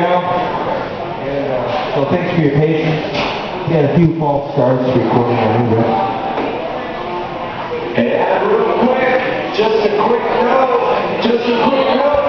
now. And uh, so thanks for your patience. We had a few false starts recording our new record. And real quick, just a quick note, just a quick note.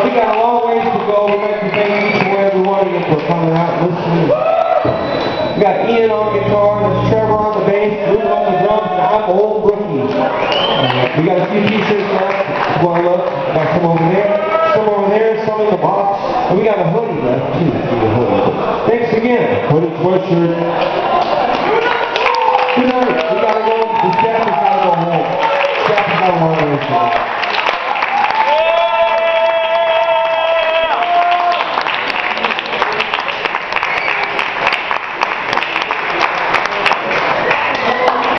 we got a long ways to go. We'd like to thank each and every one of you for coming out and listening. We got Ian on guitar, there's Trevor on the bass, Luke on the drums, and I'm old rookie. Uh, we got a few t-shirts left. Well, look, We got some over there, some over there, some in the box, and we got a hoodie left too. Hoodie. Thanks again. Hoodie, sweatshirt. Good night. We gotta go. The staff is gotta go home. Staff is gotta go home.